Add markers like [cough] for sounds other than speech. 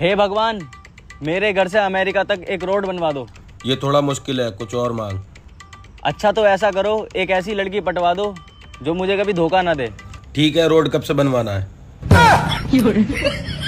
हे भगवान मेरे घर से अमेरिका तक एक रोड बनवा दो। ये थोड़ा मुश्किल है कुछ और मांग। अच्छा तो ऐसा करो एक ऐसी लड़की पटवा दो जो मुझे कभी धोखा ना दे। ठीक है रोड कब से बनवाना है? [laughs]